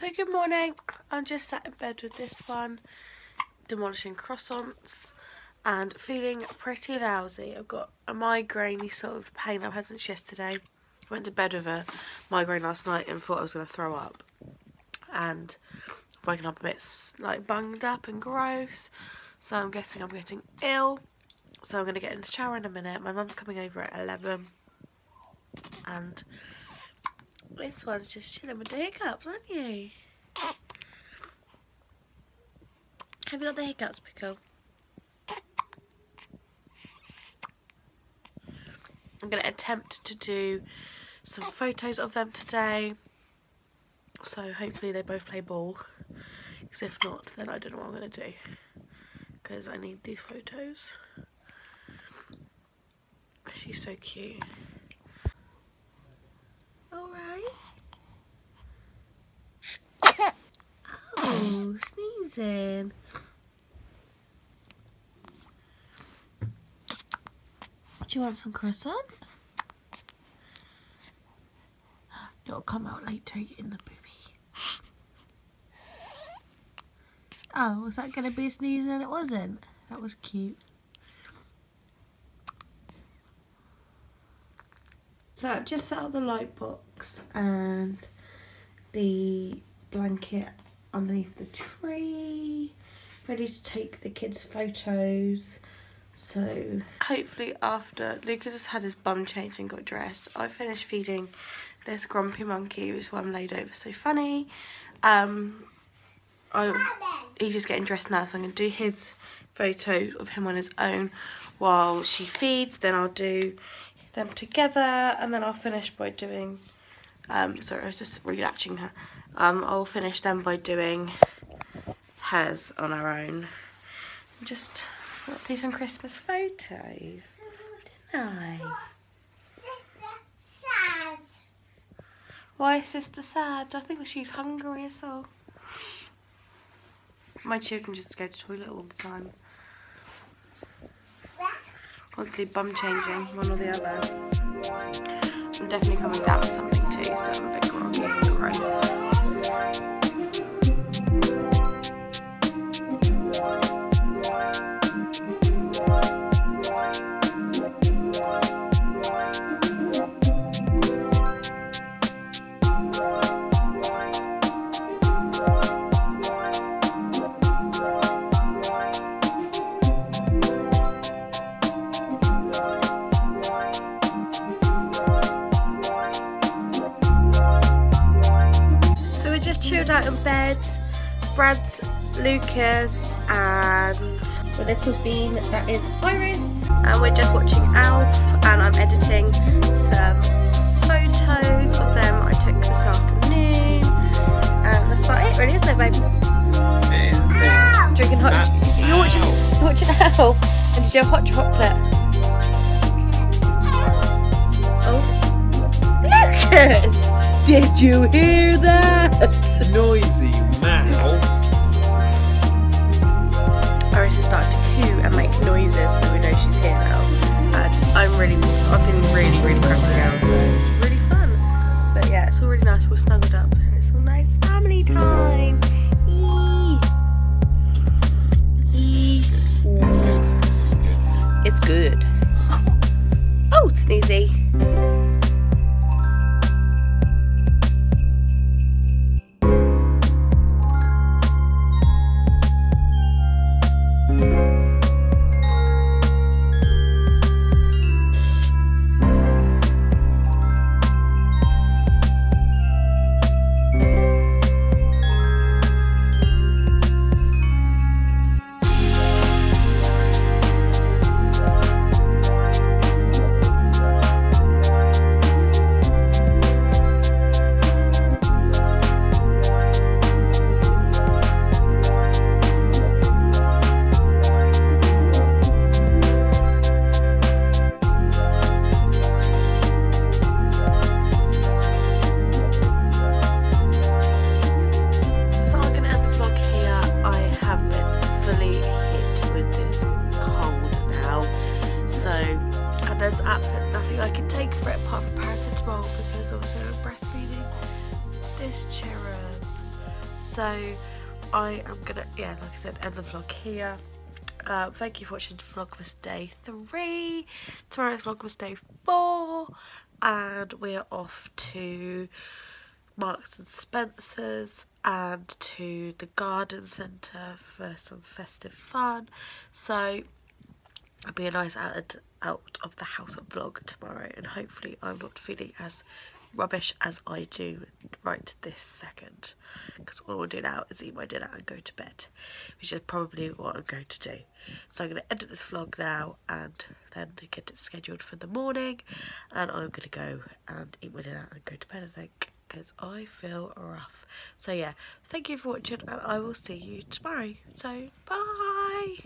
So good morning. I'm just sat in bed with this one, demolishing croissants and feeling pretty lousy. I've got a migraine sort of pain I've had since yesterday. I went to bed with a migraine last night and thought I was going to throw up. And waking up a bit like bunged up and gross. So I'm guessing I'm getting ill. So I'm going to get in the shower in a minute. My mum's coming over at 11. And this one's just chilling with the hiccups, aren't you? Have you got the hiccups, Pickle? I'm going to attempt to do some photos of them today. So hopefully they both play ball. Because if not, then I don't know what I'm going to do. Because I need these photos. She's so cute. Alright. Oh, sneezing. Do you want some croissant? It'll come out later in the booby. Oh, was that going to be a sneeze and it wasn't? That was cute. So I've just set up the light box and the blanket underneath the tree, ready to take the kids' photos. So hopefully after Lucas has had his bum changed and got dressed, I finished feeding this grumpy monkey, which is why I'm laid over so funny. Um, I, he's just getting dressed now, so I'm going to do his photos of him on his own while she feeds. Then I'll do them together and then I'll finish by doing, um, sorry I was just relatching her. Um, I'll finish them by doing hers on our own. Just do some Christmas photos, didn't I? Why is sister sad? I think she's hungry as well. My children just go to toilet all the time. Constantly bum changing, one or the other. I'm definitely coming down with something too, so I'm a bit gross. Chilled out in bed. Brad's Lucas and the little bean that is Iris. And we're just watching Elf and I'm editing some photos of them I took this afternoon. And that's about it really, isn't it babe? Drinking hot you're watching you're watching Elf. And did you have hot chocolate? Oh Lucas! Did you hear that? Oh, so I am gonna yeah like I said end the vlog here. Uh, thank you for watching Vlogmas Day 3 tomorrow's Vlogmas Day 4 and we're off to Marks and Spencer's and to the garden centre for some festive fun. So it'll be a nice out, out of the house vlog tomorrow and hopefully I'm not feeling as rubbish as I do right this second. Because all I'll do now is eat my dinner and go to bed which is probably what I'm going to do. So I'm going to edit this vlog now and then get it scheduled for the morning. And I'm going to go and eat my dinner and go to bed I think because I feel rough. So yeah thank you for watching and I will see you tomorrow. So bye